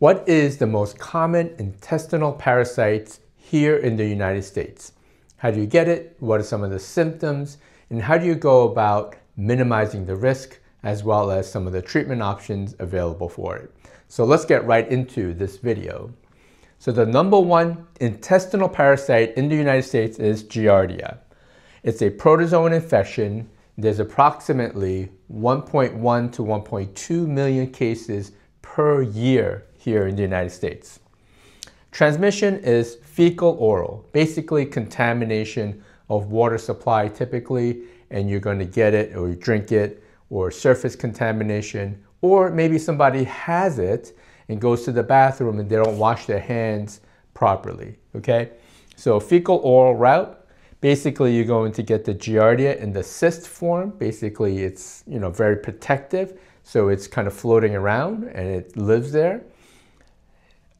What is the most common intestinal parasites here in the United States? How do you get it? What are some of the symptoms? And how do you go about minimizing the risk as well as some of the treatment options available for it? So let's get right into this video. So the number one intestinal parasite in the United States is Giardia. It's a protozoan infection. There's approximately 1.1 to 1.2 million cases per year here in the United States. Transmission is fecal oral, basically contamination of water supply typically, and you're going to get it or you drink it, or surface contamination, or maybe somebody has it and goes to the bathroom and they don't wash their hands properly, okay? So fecal oral route, basically you're going to get the giardia in the cyst form. Basically it's, you know, very protective, so it's kind of floating around and it lives there.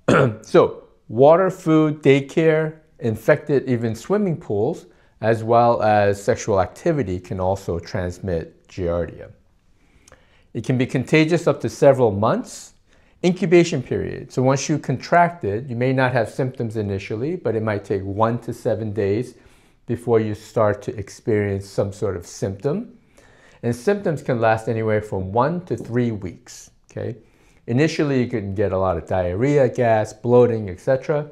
so water, food, daycare, infected even swimming pools, as well as sexual activity can also transmit Giardia. It can be contagious up to several months. Incubation period. So once you contract it, you may not have symptoms initially, but it might take one to seven days before you start to experience some sort of symptom. And symptoms can last anywhere from one to three weeks, okay? Initially, you can get a lot of diarrhea, gas, bloating, etc.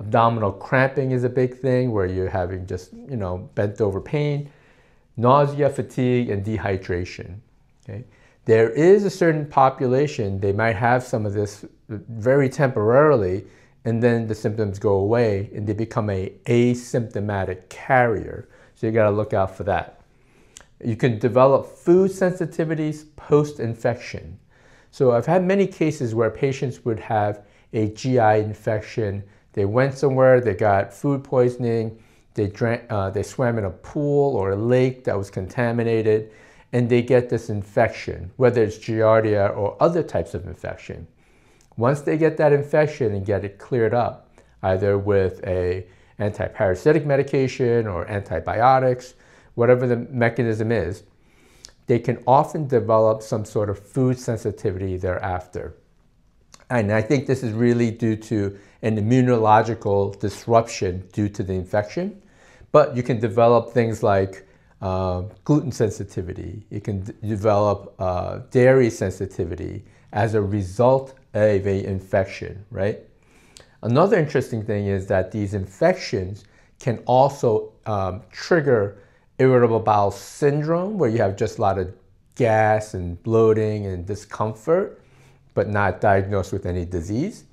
Abdominal cramping is a big thing where you're having just, you know, bent over pain, nausea, fatigue, and dehydration. Okay? There is a certain population, they might have some of this very temporarily, and then the symptoms go away and they become a asymptomatic carrier. So you got to look out for that. You can develop food sensitivities post-infection. So I've had many cases where patients would have a GI infection. They went somewhere, they got food poisoning, they, drank, uh, they swam in a pool or a lake that was contaminated, and they get this infection, whether it's Giardia or other types of infection. Once they get that infection and get it cleared up, either with a antiparasitic medication or antibiotics, whatever the mechanism is, they can often develop some sort of food sensitivity thereafter. And I think this is really due to an immunological disruption due to the infection. But you can develop things like uh, gluten sensitivity. You can develop uh, dairy sensitivity as a result of an infection, right? Another interesting thing is that these infections can also um, trigger irritable bowel syndrome, where you have just a lot of gas and bloating and discomfort, but not diagnosed with any disease.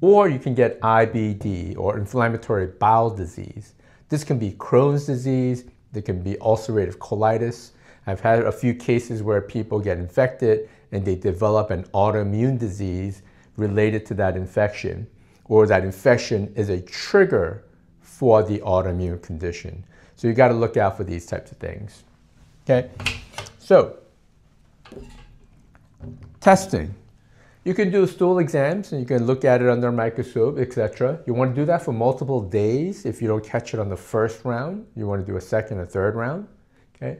Or you can get IBD or inflammatory bowel disease. This can be Crohn's disease, there can be ulcerative colitis. I've had a few cases where people get infected and they develop an autoimmune disease related to that infection, or that infection is a trigger for the autoimmune condition. So you got to look out for these types of things. Okay, so testing. You can do stool exams and you can look at it under a microscope, etc. You want to do that for multiple days. If you don't catch it on the first round, you want to do a second or third round. Okay,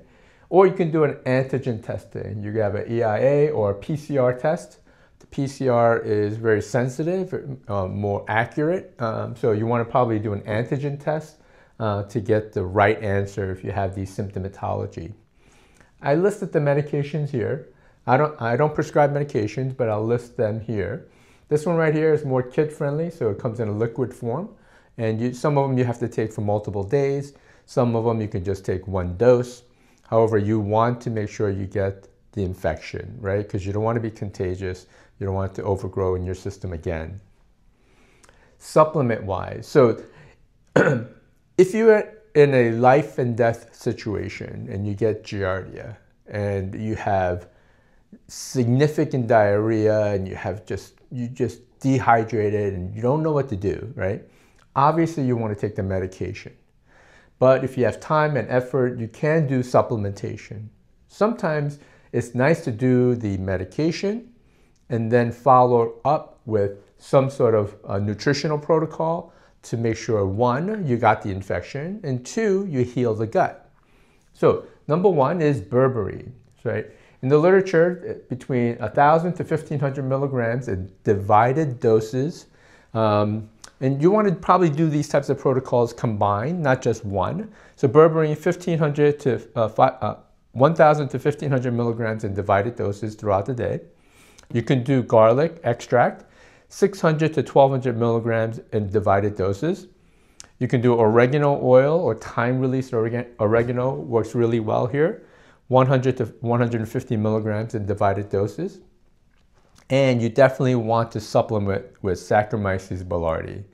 or you can do an antigen testing. You have an EIA or a PCR test. The PCR is very sensitive, uh, more accurate. Um, so you want to probably do an antigen test uh, to get the right answer if you have the symptomatology. I listed the medications here. I don't, I don't prescribe medications, but I'll list them here. This one right here is more kid friendly, so it comes in a liquid form. And you, some of them you have to take for multiple days. Some of them you can just take one dose. However, you want to make sure you get the infection, right? Because you don't want to be contagious. You don't want it to overgrow in your system again. Supplement wise, so if you're in a life and death situation and you get giardia and you have significant diarrhea and you have just you just dehydrated and you don't know what to do, right? Obviously you want to take the medication. But if you have time and effort, you can do supplementation. Sometimes it's nice to do the medication and then follow up with some sort of uh, nutritional protocol to make sure one, you got the infection, and two, you heal the gut. So number one is berberine, right? In the literature, between 1,000 to 1,500 milligrams in divided doses. Um, and you want to probably do these types of protocols combined, not just one. So berberine, 1,500 to uh, uh, 1,000 to 1,500 milligrams in divided doses throughout the day. You can do garlic extract, 600 to 1,200 milligrams in divided doses. You can do oregano oil or time-release oregano works really well here. 100 to 150 milligrams in divided doses. And you definitely want to supplement with Saccharomyces boulardii.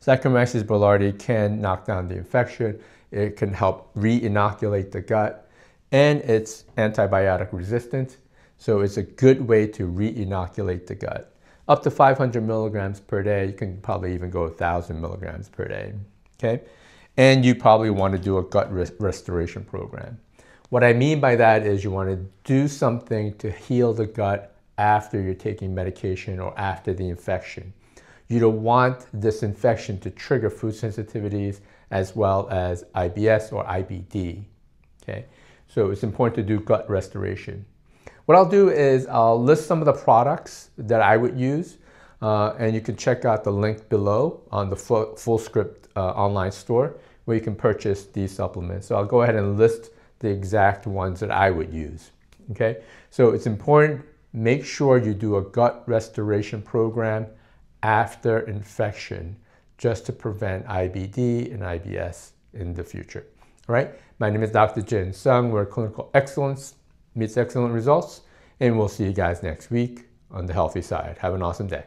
Saccharomyces boulardii can knock down the infection. It can help re-inoculate the gut and it's antibiotic resistant. So it's a good way to re-inoculate the gut. Up to 500 milligrams per day. You can probably even go 1,000 milligrams per day. Okay. And you probably want to do a gut restoration program. What I mean by that is you want to do something to heal the gut after you're taking medication or after the infection. You don't want this infection to trigger food sensitivities as well as IBS or IBD. Okay, so it's important to do gut restoration. What I'll do is I'll list some of the products that I would use, uh, and you can check out the link below on the Fullscript uh, online store where you can purchase these supplements. So I'll go ahead and list the exact ones that I would use. Okay, so it's important, make sure you do a gut restoration program after infection just to prevent IBD and IBS in the future. All right, my name is Dr. Jin Sung, We're clinical excellence meets excellent results, and we'll see you guys next week on the healthy side. Have an awesome day.